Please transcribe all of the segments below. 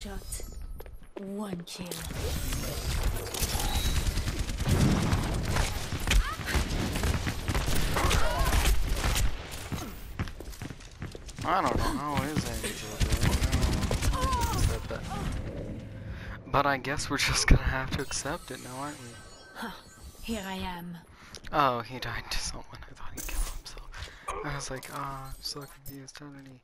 Shot. One kill. I don't know how is Angel doing. I don't know who said that. But I guess we're just gonna have to accept it now, aren't we? Huh. Here I am. Oh, he died to someone. I thought he killed himself. I was like, ah, I'm so confused. He?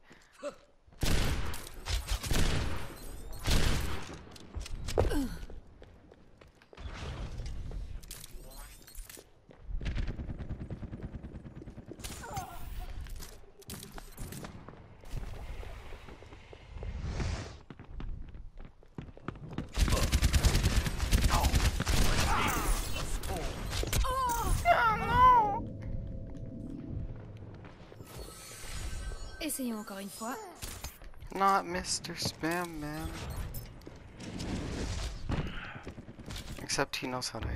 Essayons encore une fois. Not Mr. Spam Man. Except he knows how to aim.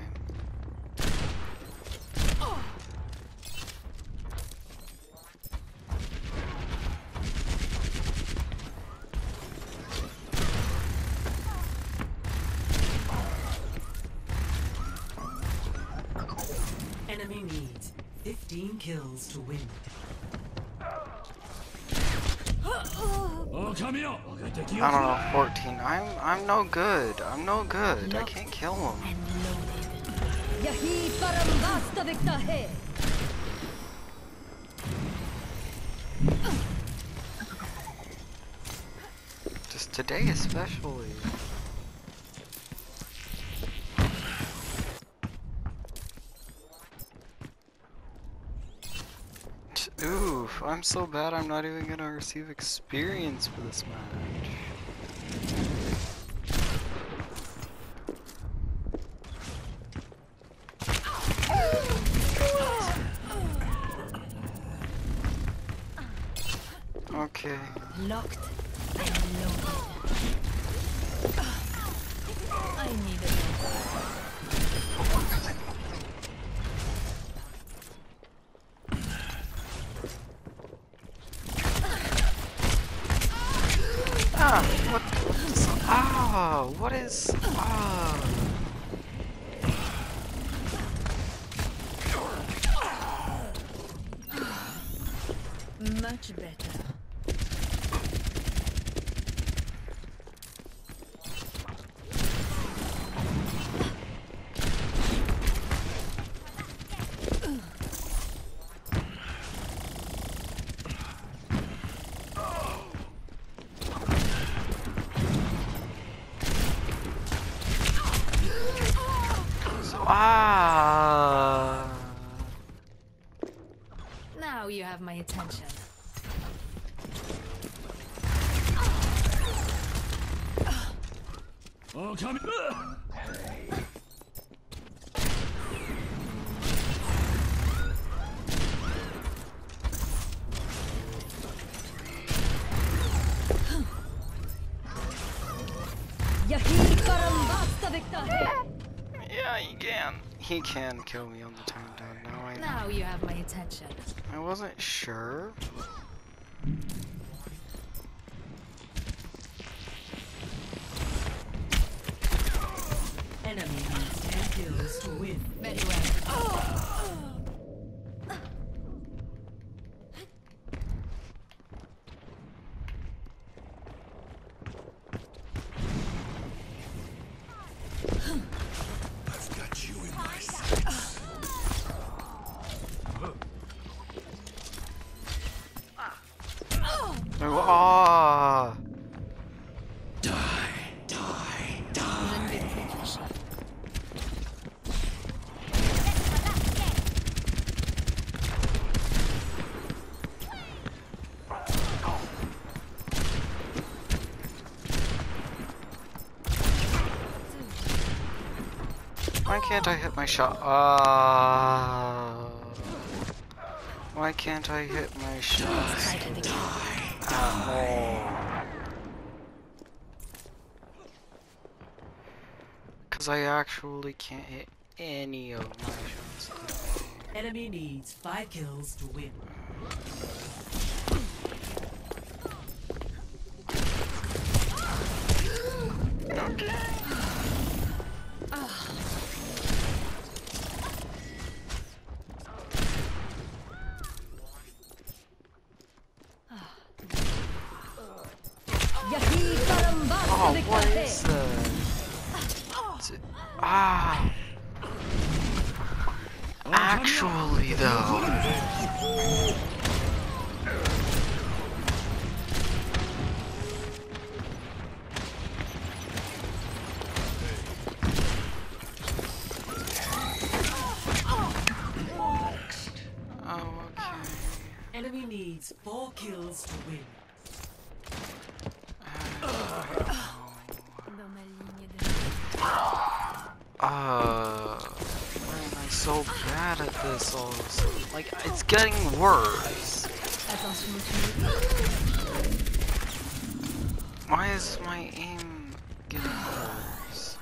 Enemy needs 15 kills to win. I don't know, 14. I'm I'm no good. I'm no good. I can't kill him. Just today especially. Oof, I'm so bad I'm not even gonna receive experience for this match. He can kill me on the time down. Now I know. Now you have my attention. I wasn't sure. Why can't I hit my shot? Ah. Why can't I hit my shot? Sighted again. Because I actually can't hit any of my shots. Enemy needs 5 kills to win. Enemy needs four kills to win. Uh, why am I so bad at this all of? Like, it's getting worse. Why is my aim getting worse?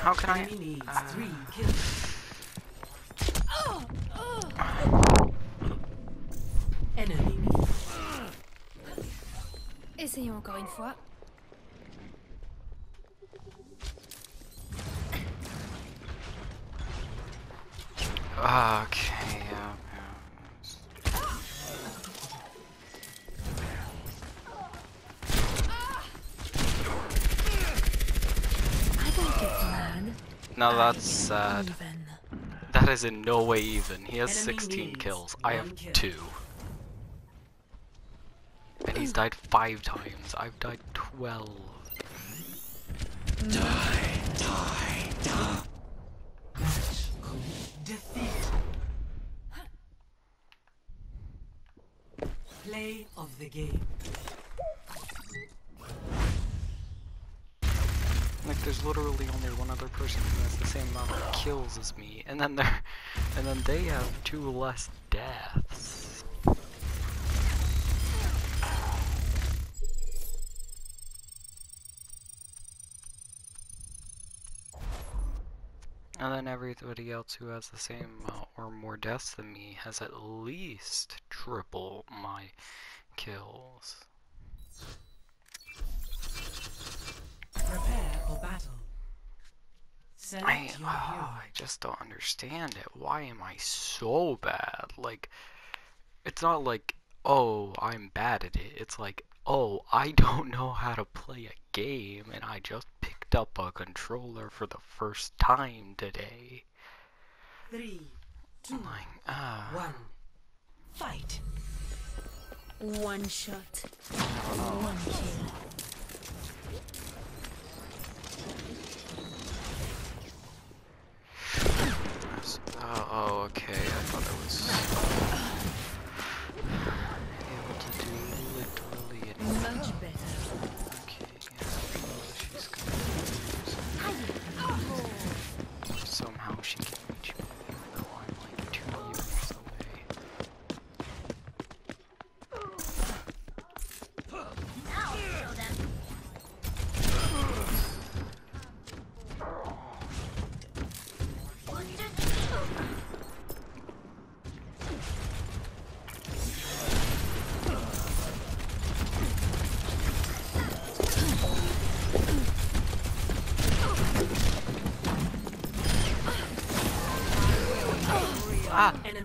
How can I? Enemy needs uh, three kills. Enemy needs Essayons encore une fois. Okay, yeah. yeah. I don't get mad. Now that's sad. Even. That is in no way even. He has Enemy 16 needs kills. I have kill. 2. And he's died 5 times. I've died 12. defeat. Play of the game. Like there's literally only one other person who has the same amount of kills as me, and then they're, and then they have two less deaths. And then everybody else who has the same amount or more deaths than me has at least triple my kills. Prepare for battle. Select I, your oh, hero. I just don't understand it. Why am I so bad? Like, it's not like, oh, I'm bad at it. It's like, oh, I don't know how to play a game, and I just picked up a controller for the first time today. Three, two, Like, ah. one. Fight. One shot. One kill. Oh, oh, okay. I thought it was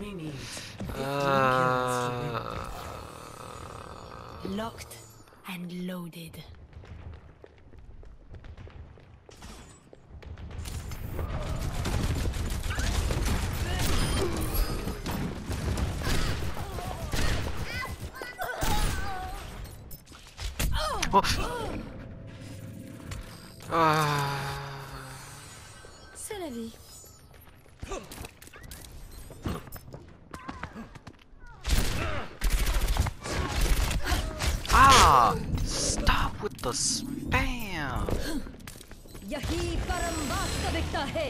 Ah! Enemy needs 15 Uh, win. Locked and loaded. oh. Uh, C'est la vie. ah! Stop with the spam! यही परम वास्तविकता है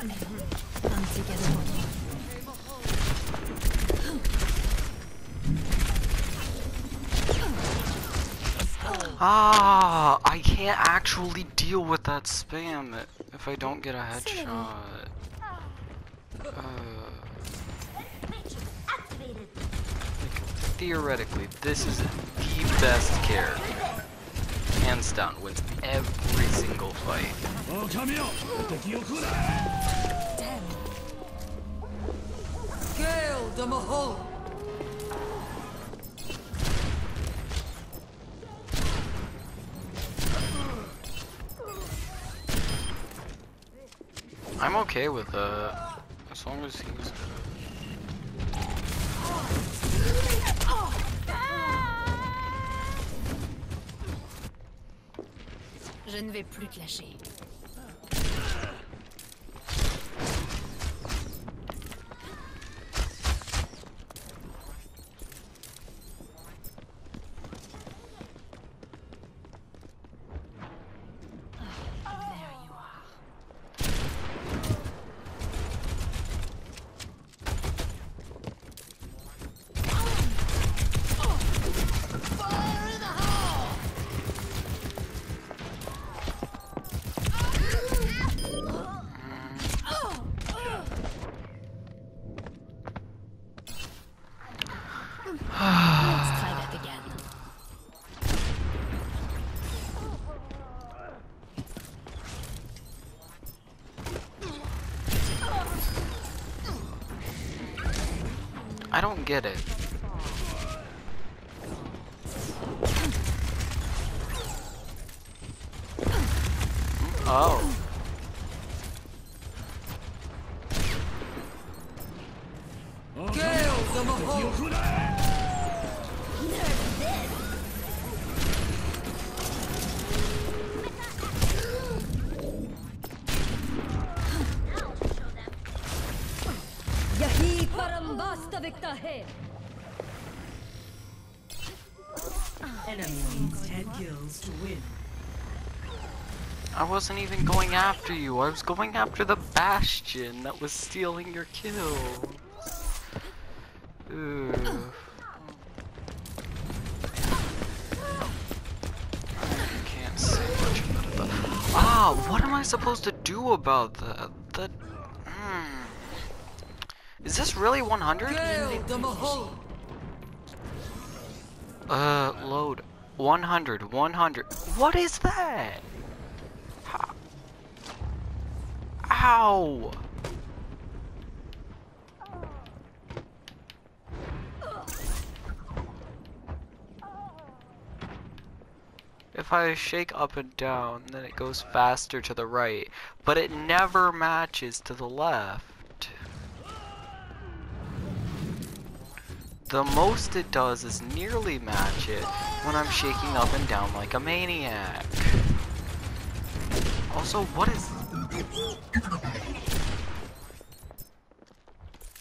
Un petit cadeau pour toi. Ah! I can't actually deal with that spam if I don't get a headshot. theoretically, this is the best character. Hands down, wins every single fight. Gale the Mahol. I'm okay with uh as long as he's. Je ne vais plus te lâcher. Don't get it. I wasn't even going after you. I was going after the Bastion that was stealing your kills. Ugh. I can't say much about it. Ah, what am I supposed to do about that? That. Hmm. Is this really 100? Gale the Mahol. Uh, load. 100, 100. What is that? Ow! If I shake up and down, then it goes faster to the right, but it never matches to the left. The most it does is nearly match it when I'm shaking up and down like a maniac. Also, what is...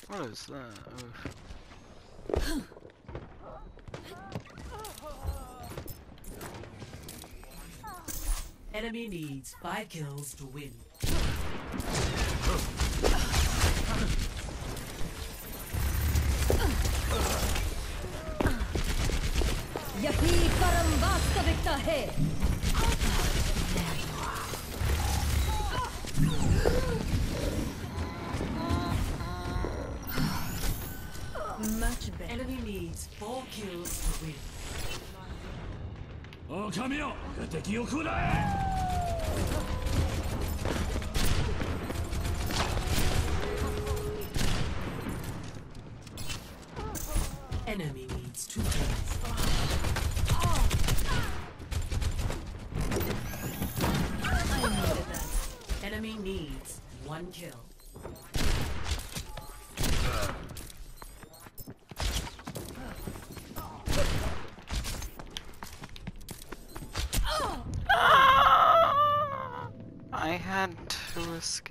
What is that? Oof. Enemy needs 5 kills to win. यही परम वास्तविकता है 神よ。敵を食らえ。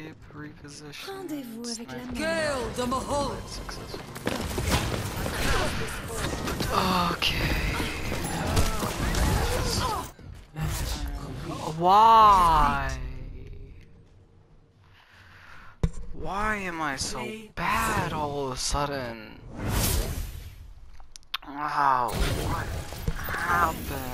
Escape reposition. Rendez-vous avec la. Gale the Mahol. Okay. Why? Why am I so bad all of a sudden? Wow, what happened?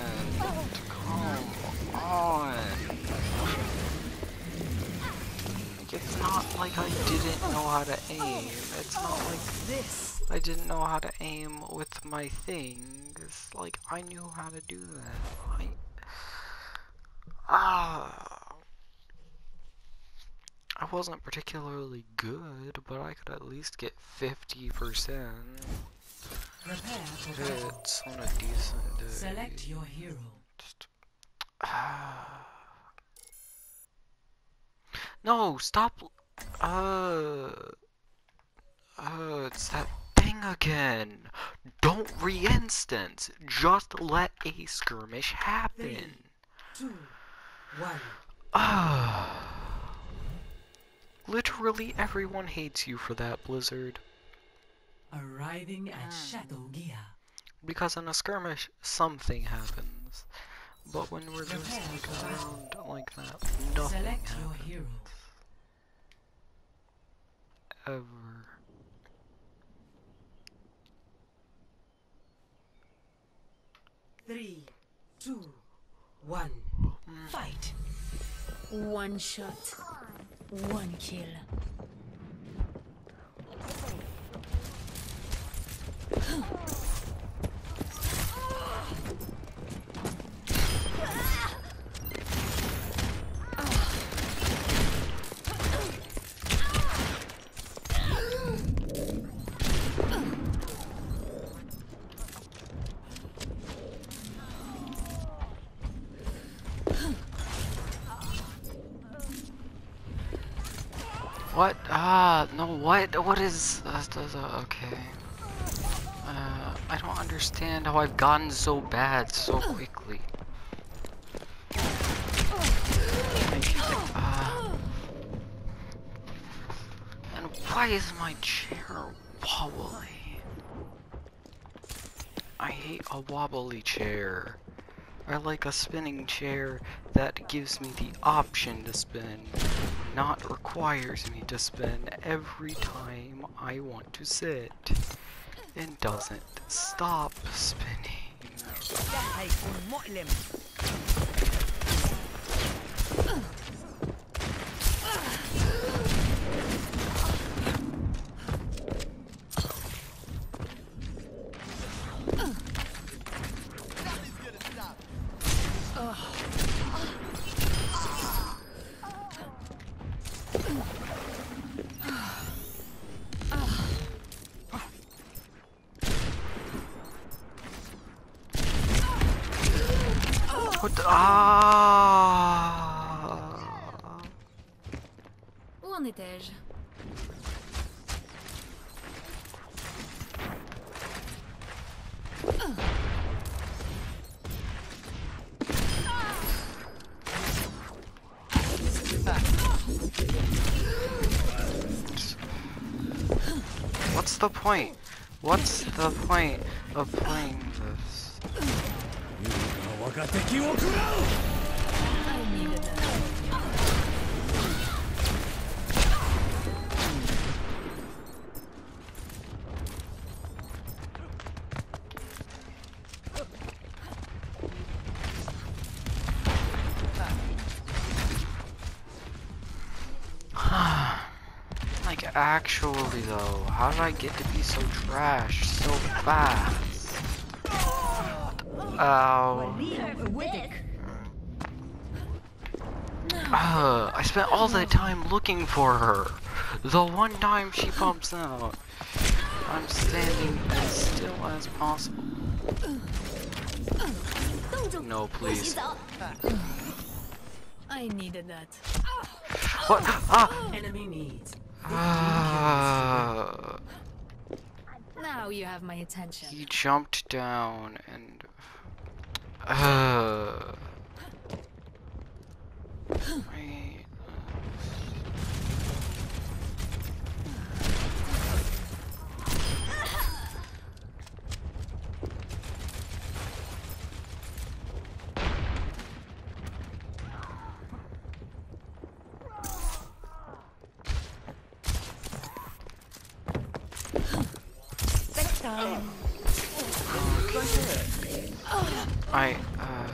Not like I didn't know how to aim. It's not like This I didn't know how to aim with my things. Like I knew how to do that. I ah. I wasn't particularly good, but I could at least get 50% prepare for battle. hits on a decent day. Select your hero. Just- ah. no, stop. Uh. Uh, it's that thing again. Don't re-instance. Just let a skirmish happen. Two, one. Ah. Literally everyone hates you for that, Blizzard. Arriving at Château Guillard. Because in a skirmish, something happens. But when we're just Prepare like around like that, nothing Select your happens. hero. Ever. Three, two, one. Fight. One shot, one kill. What? Ah, no, what? What is... Uh, okay. Uh, I don't understand how I've gotten so bad so quickly. Uh, and why is my chair wobbly? I hate a wobbly chair. I like a spinning chair that gives me the option to spin, not requires me to spin every time I want to sit. and doesn't stop spinning. Like, actually though, how did I get to be so trash so fast? Ow. Uh, I spent all that time looking for her. The one time she pops out, I'm standing as still as possible. No, please. I needed that. What? Ah! Enemy needs. Ah! Now you have my attention. He jumped down and. Uh. Wait. I. Uh.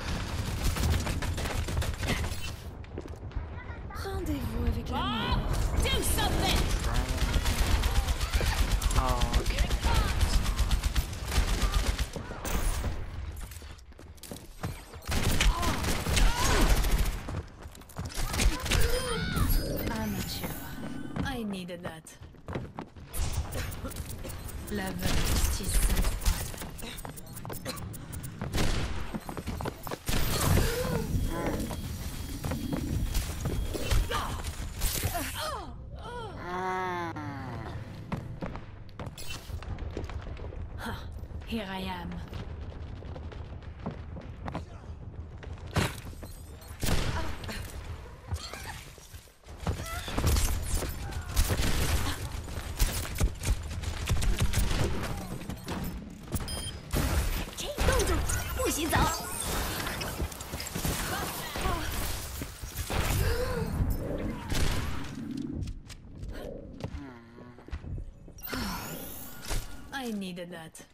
Rendez-vous avec la mort. Do something! needed that. La justice sainte Here I am. I needed that.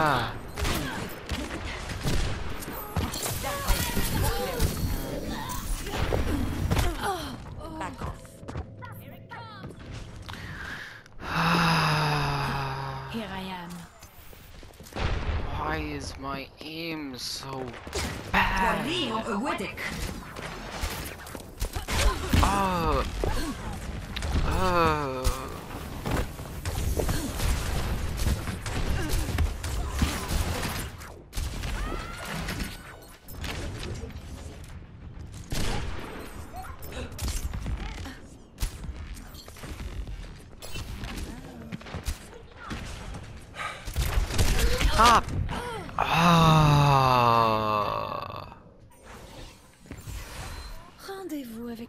Ah. Here I am. Why is my aim so bad?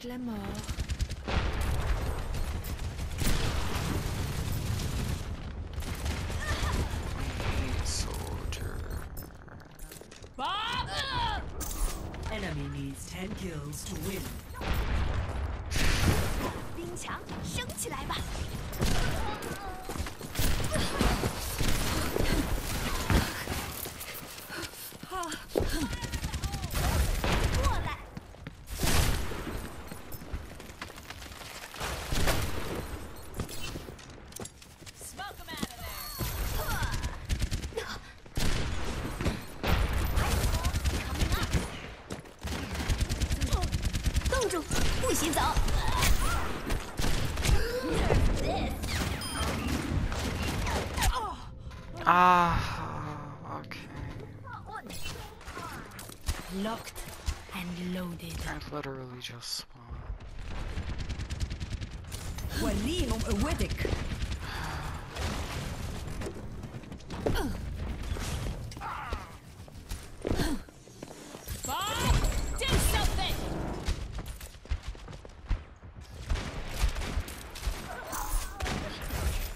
la mort. Hate soldier. Enemy needs 10 kills to win. 冰墙升起来吧！ Just. Uh, Wali Awedic. Do something!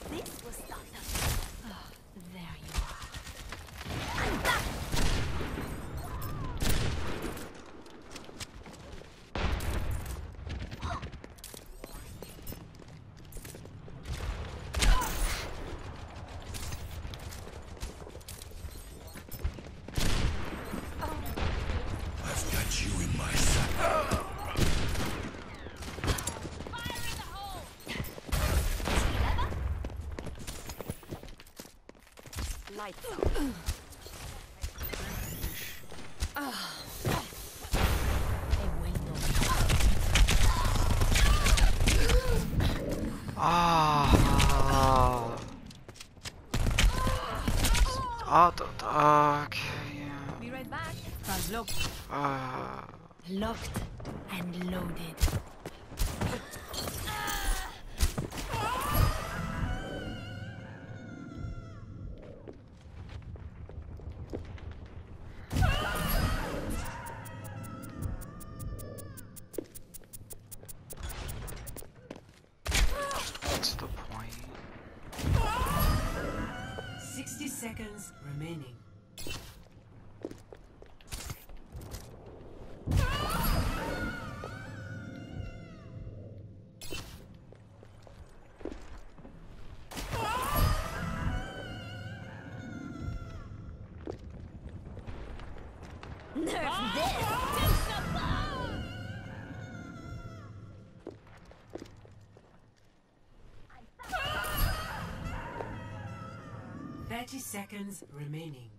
This will stop them. There you are. I've got you in my sight. I will. Ah. Ah. d- d- Okay. Yeah. Be right back. Translocked. Uh. Locked 30 seconds remaining.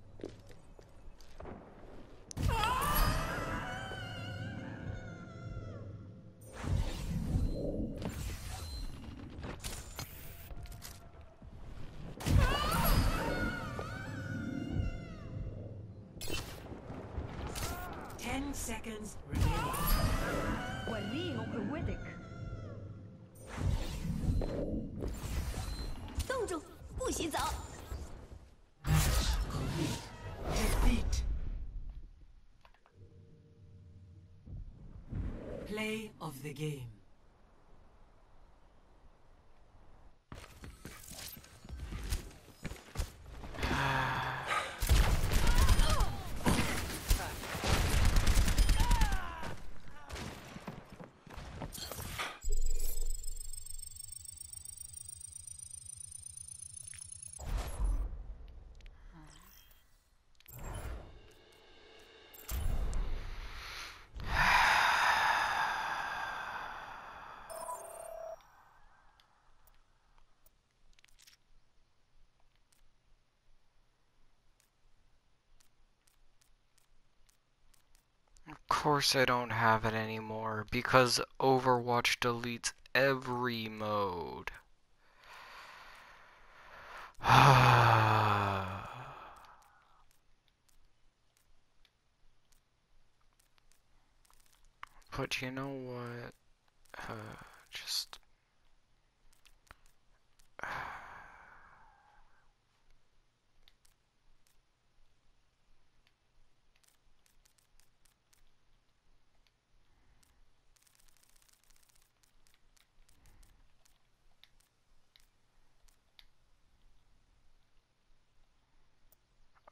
Seconds Play of the game. Of course I don't have it anymore because Overwatch deletes every mode. but you know what? Uh, just.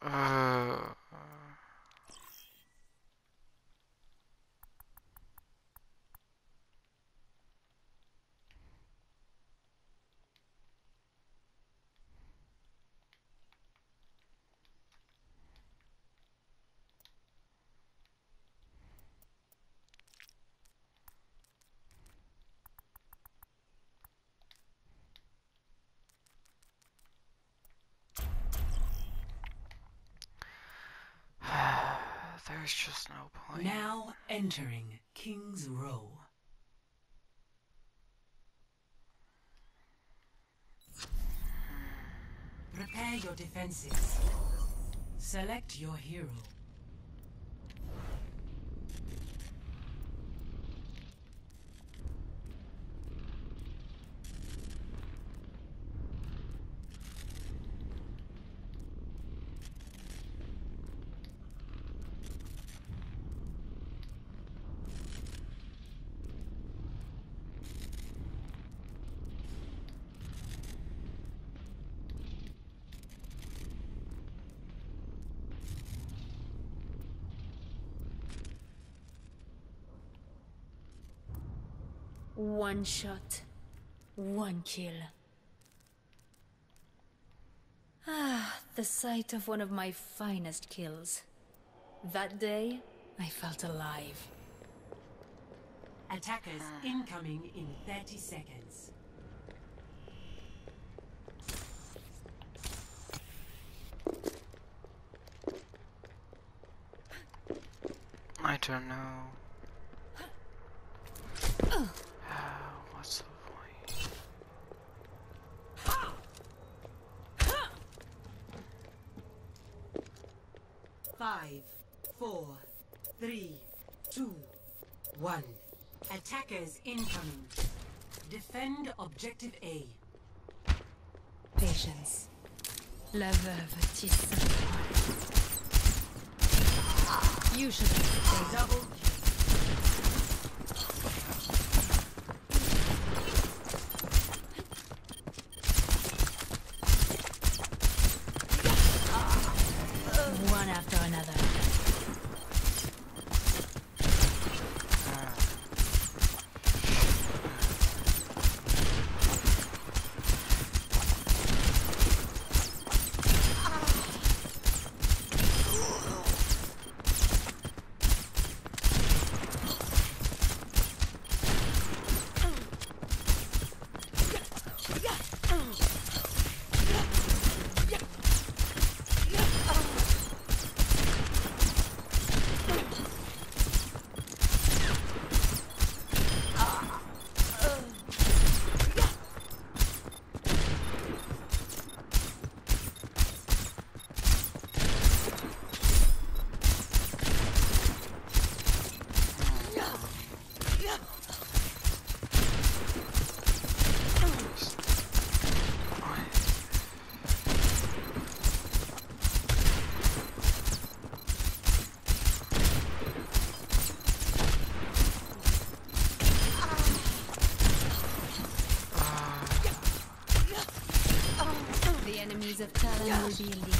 Uh, there's just no point. Now entering King's Row. Prepare your defenses. Select your hero. One shot, one kill. Ah, the sight of one of my finest kills. That day, I felt alive. Attackers incoming in 30 seconds. I don't know. What's the point? Five, four, three, two, one. Attackers incoming. Defend objective A. Patience. La veuve tisse. You should have. Double 呀。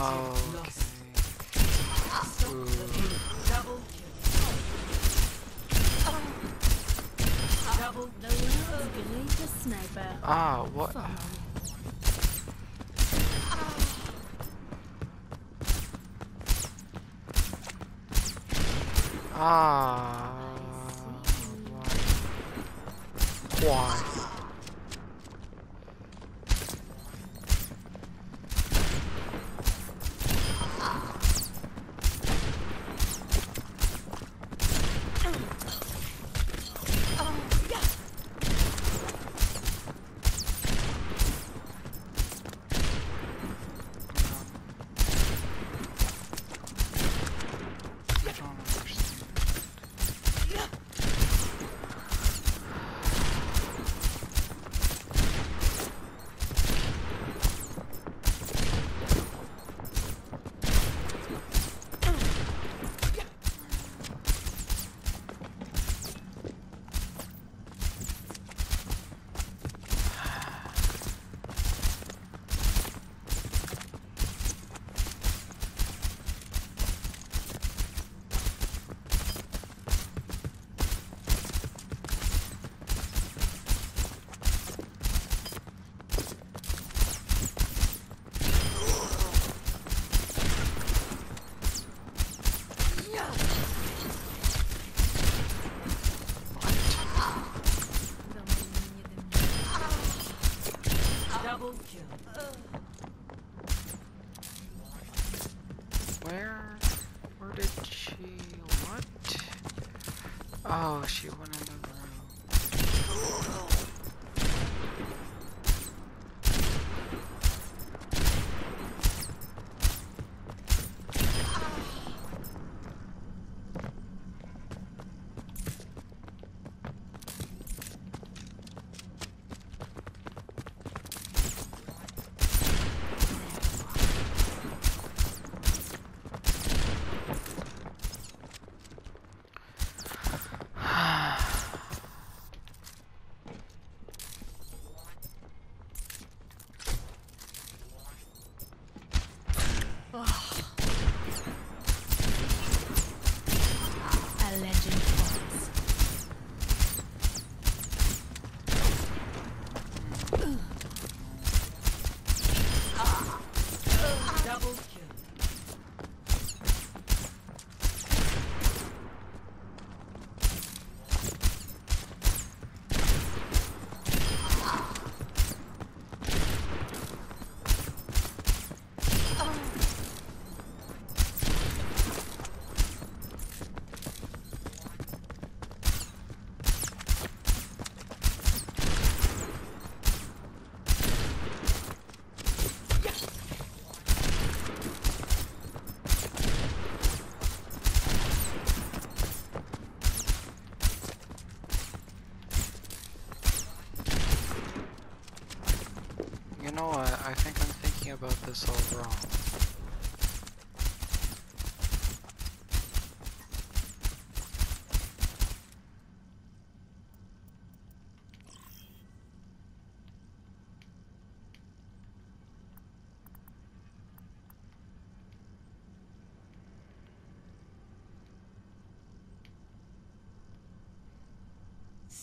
Oh,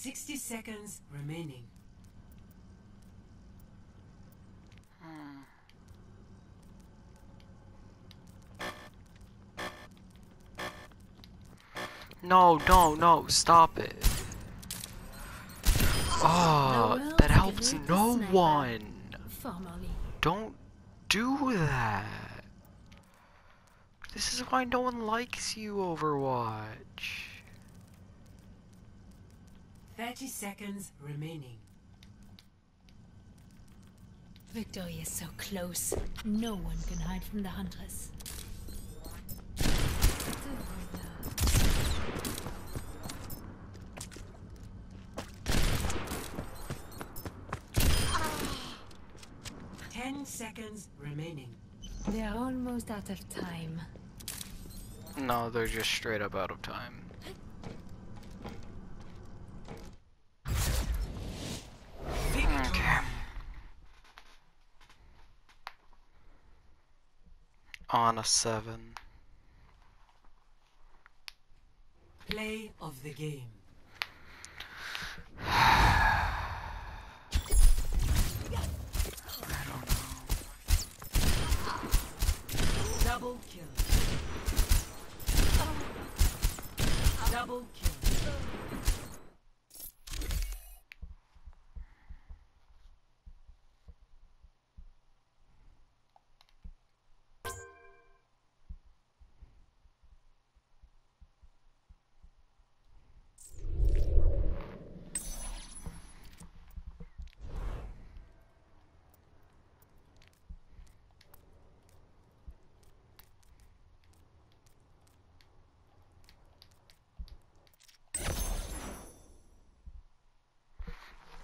60 seconds remaining. Hmm. No, no, no, stop it. Oh, that helps no one. Don't do that. This is why no one likes you, Overwatch. Thirty seconds remaining. Victory is so close. No one can hide from the hunters. Ten seconds remaining. They're almost out of time. No, they're just straight up out of time. Okay. On a seven. Play of the game. Double kill. Double kill.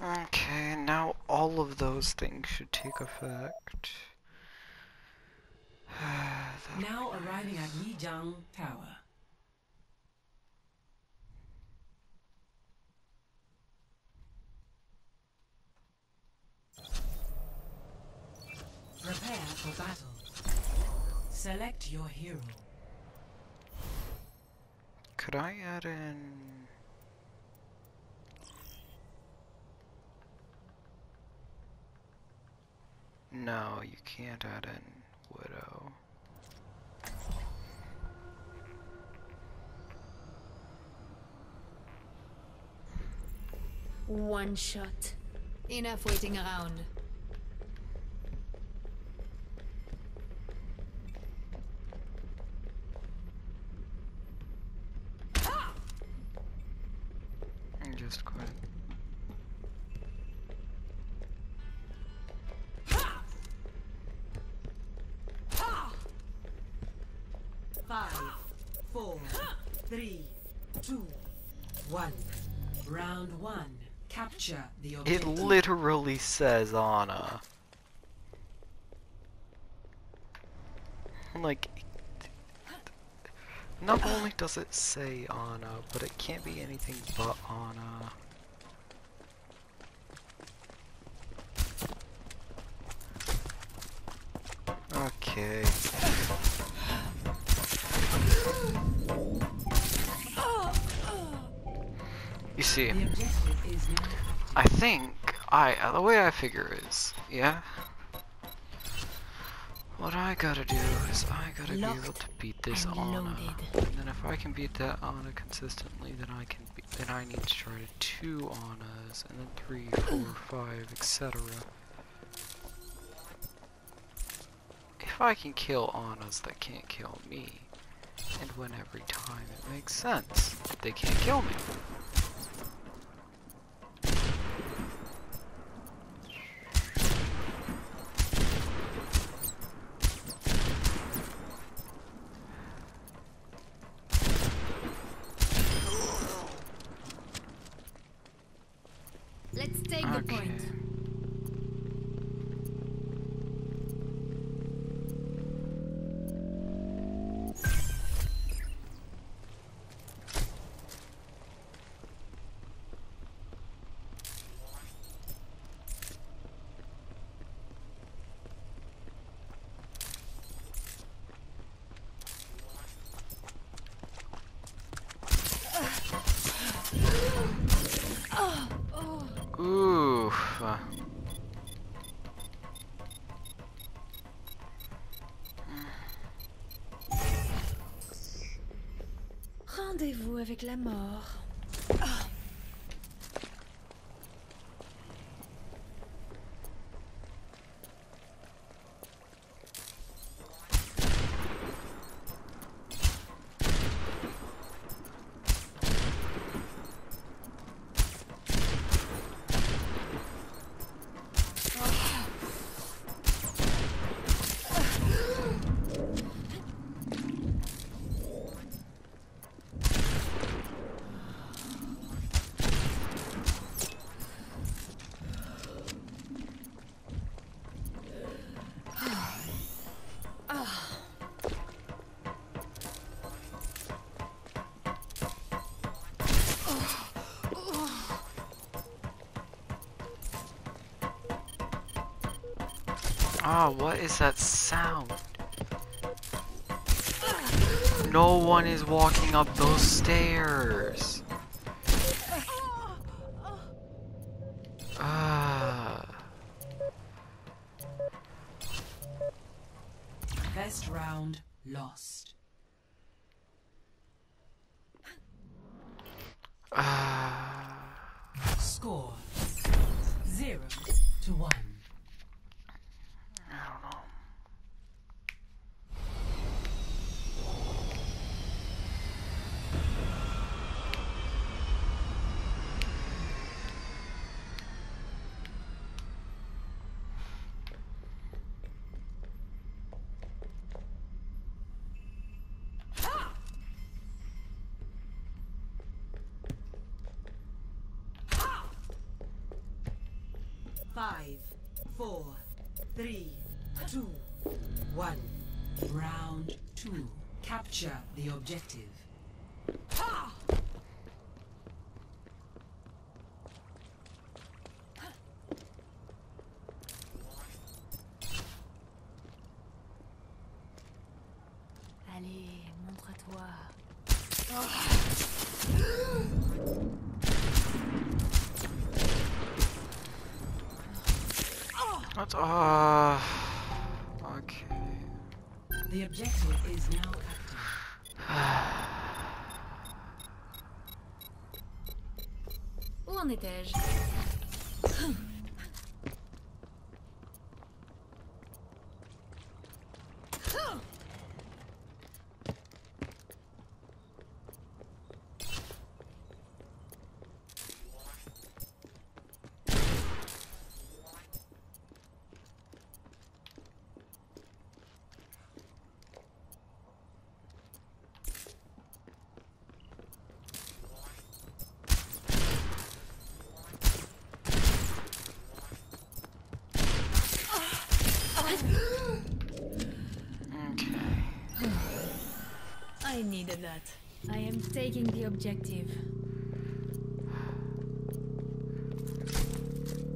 Okay, now all of those things should take effect. Now arriving at Lijiang Tower. Prepare for battle. Select your hero. Could I add in? No, you can't add in Widow. One shot. Enough waiting around. It literally says Ana. Uh, like, not only does it say Ana, uh, but it can't be anything but Ana. Uh, okay. You see, The objective is now I think I uh, the way I figure is yeah. What I gotta do is I gotta be able to beat this and Ana, and then if I can beat that Ana consistently, then I can. Be, then I need to try two Anas, and then three, four, five, etc. If I can kill Anas that can't kill me, and win every time, it makes sense. They can't kill me. Let's take the Okay. point. rendez-vous avec la mort. Ah, what is that sound? No one is walking up those stairs. Ah. Best round lost. Ah. Score zero to one. I don't know. Five, four, three, two, one. Round two. Capture the objective. protège. That. I am taking the objective.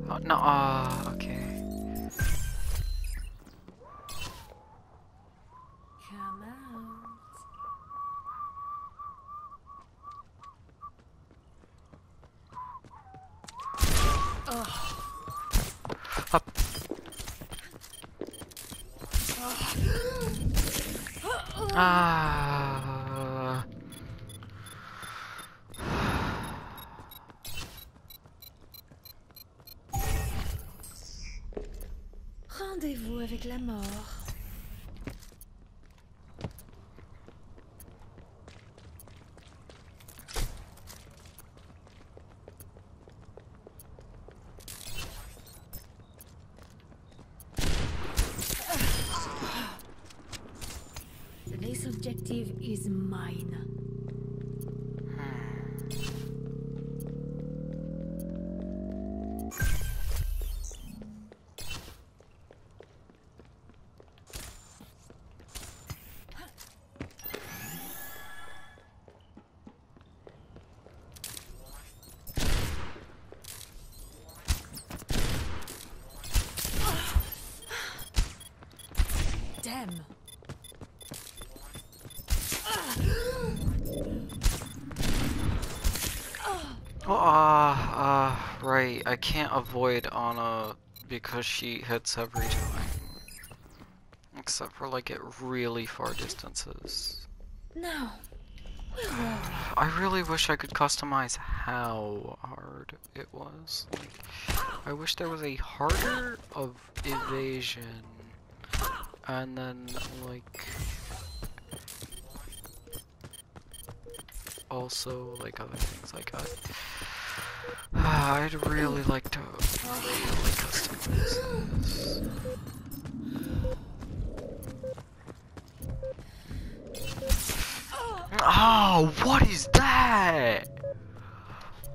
Oh, no. Ah. okay. Come out. Up. Ah. Rendez-vous avec la mort. This objective is mine. Damn. Oh, ah, ah, right. I can't avoid Ana because she hits every time. Except for like at really far distances. Now, I really wish I could customize how hard it was. Like, I wish there was a harder of evasion, and then like also like other things like that. I'd really like to really this. Oh, what is that?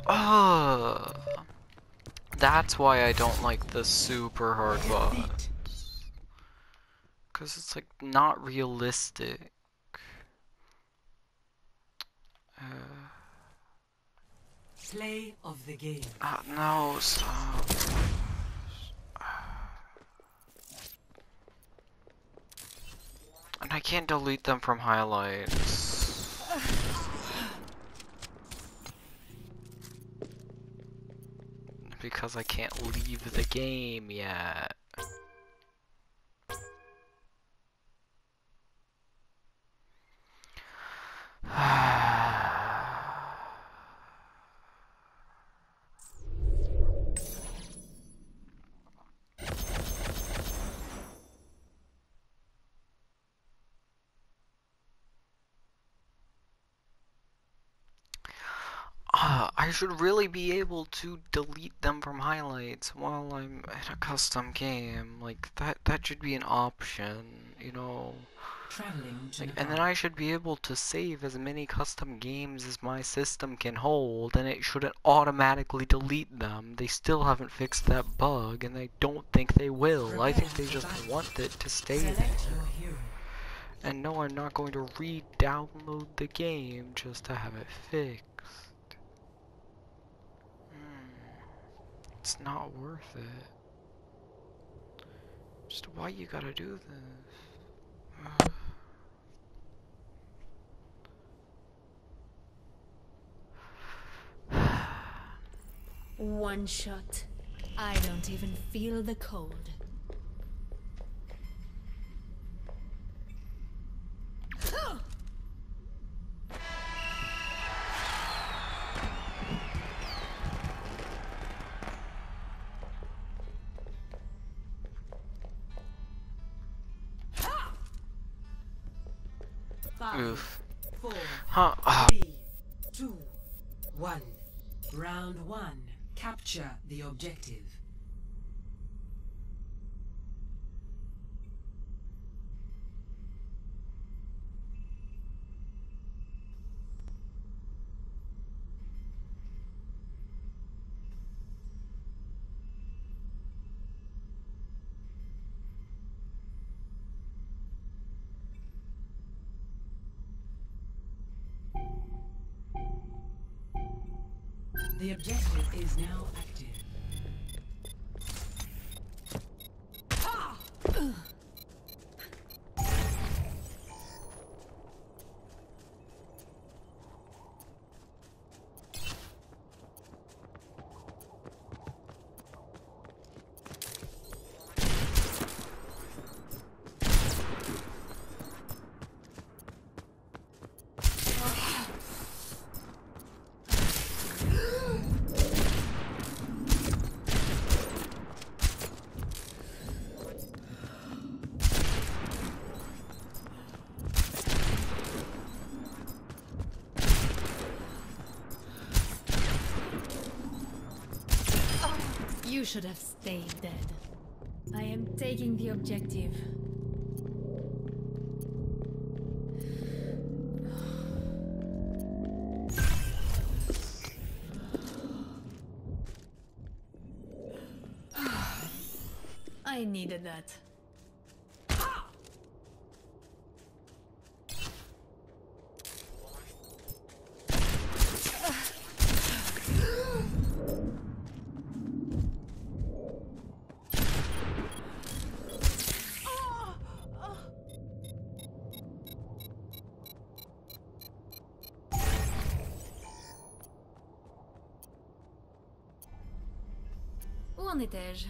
Oh, that's why I don't like the super hard boss. Cause it's like not realistic. Uh, Play of the game. uh, no, stop. And I can't delete them from highlights. Because I can't leave the game yet. Uh, I should really be able to delete them from highlights while I'm in a custom game. Like that that should be an option, you know. Traveling Like, and then I should be able to save as many custom games as my system can hold, and it shouldn't automatically delete them. They still haven't fixed that bug, and I don't think they will. I think they just want it to stay there. Select your hero. And no, I'm not going to re-download the game just to have it fixed. It's not worth it. Just why you gotta do this? One shot. I don't even feel the cold. The objective is now active. You should have stayed dead. I am taking the objective. en étais-je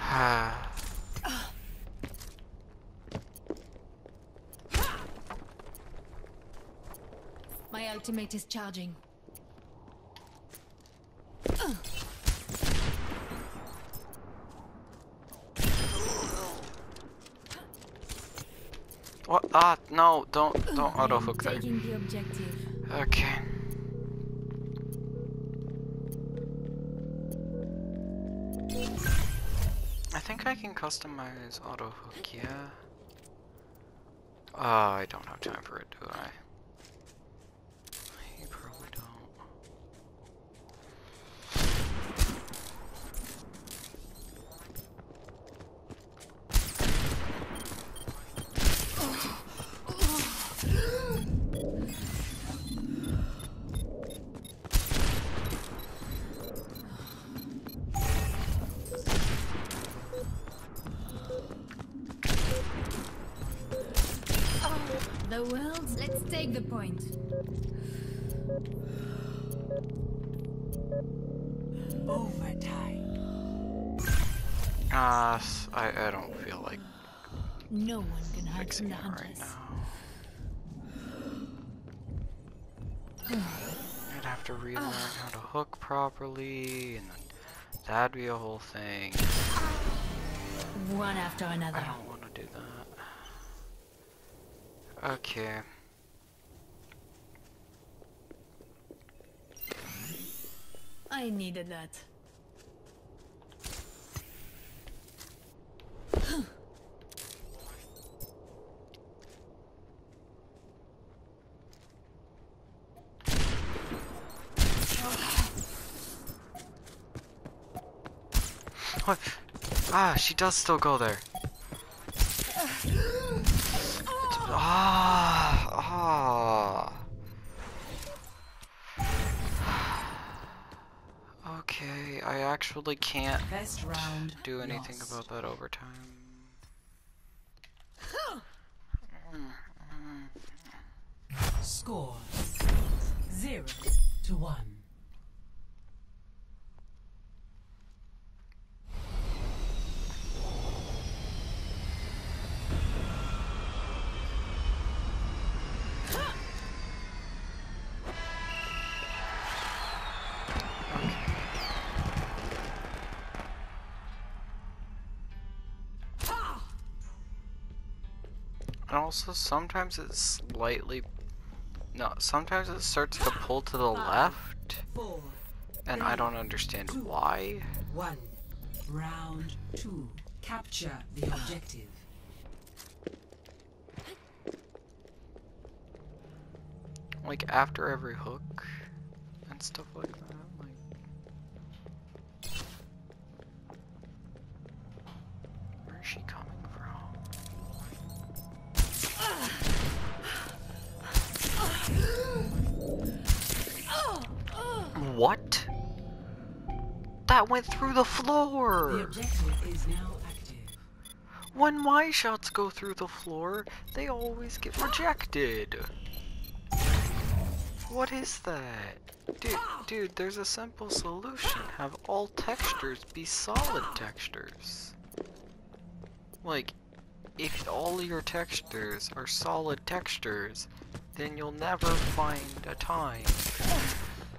ah. ultimate is charging. Ah, no, don't, don't auto hook there. the. Okay. I think I can customize auto hook, yeah. Oh, I don't have time for it, do I? Point. Overtime. Ah, s I I don't feel like No one can hide fixing from the it right now. I'd have to relearn how to hook properly, and then that'd be a whole thing. One after another. I don't want to do that. Okay. I needed that. What? Ah, she does still go there. Ah, ah. I actually can't Best round. do anything lost. about that overtime. Score zero to one. Also, sometimes it's slightly. No, sometimes it starts to pull to the left, Four, and I don't understand why. one. Round two. Capture the objective. Like, after every hook and stuff like that. Like. Where is she coming That went through the The floor! objective is now active. When my shots go through the floor, they always get rejected. What is that? Dude, dude, there's a simple solution. Have all textures be solid textures. Like, if all your textures are solid textures, then you'll never find a time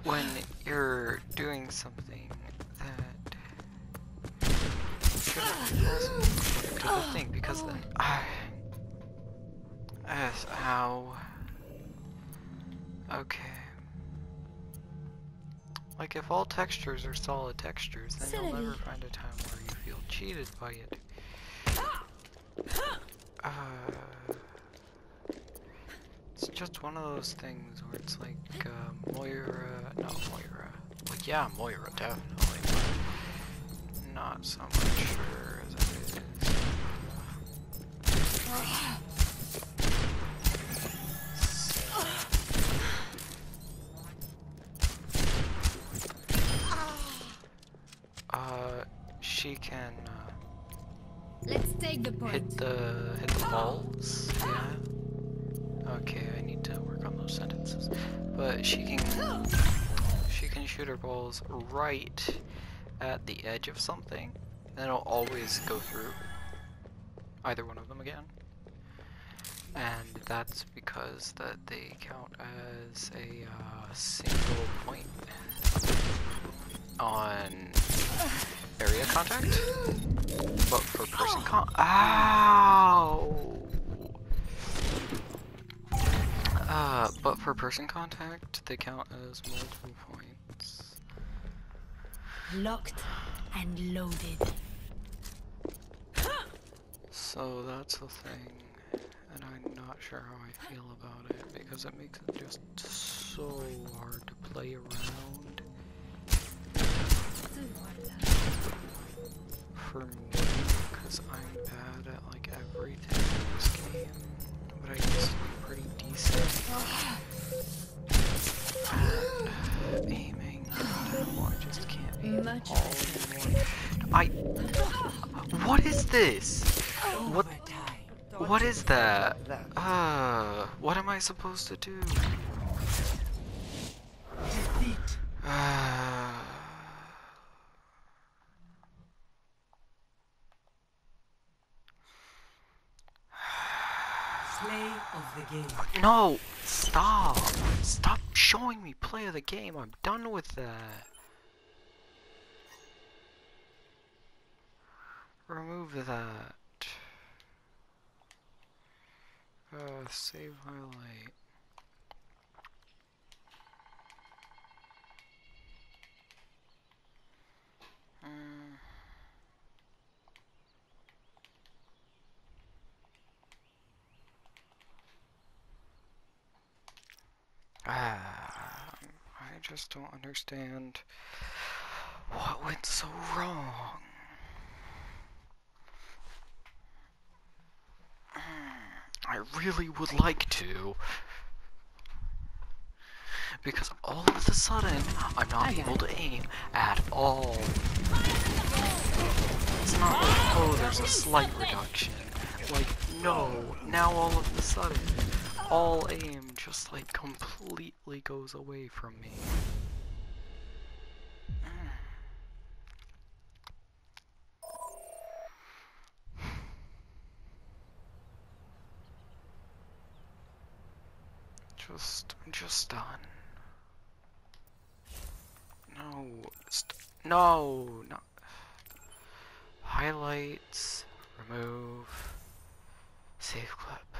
when you're doing something shouldn't to the thing, because then I... As how... Okay. Like, if all textures are solid textures, then you'll never find a time where you feel cheated by it. Uh, it's just one of those things where it's like, uh, Moira, not Moira. Well, yeah, Moira, definitely, not so much sure as it is. Uh, she can, uh, Let's take the point. Hit the hit the balls. Yeah. Okay, I need to work on those sentences. But she can she can shoot her balls right at the edge of something. then it'll always go through either one of them again. And that's because that they count as a uh, single point on area contact, but for person con- Ow! Uh, but for person contact, they count as multiple points. Locked and loaded. So that's the thing, and I'm not sure how I feel about it because it makes it just so hard to play around. For me, because I'm bad at like everything in this game, but I used to be pretty decent aiming. I just can't Much. I. What is this? What? What is that? Uh, what am I supposed to do? Uh, Play of the game. no! Stop! Stop showing me play of the game. I'm done with that. Remove that. Uh, save highlight. Mm. Ah, I just don't understand what went so wrong. I really would like to. Because all of a sudden, I'm not able to aim at all. It's not like, oh, there's a slight reduction. Like, no, now all of a sudden, all aim just like completely goes away from me. Just, I'm just done. No, no, no. Highlights, remove, save clip.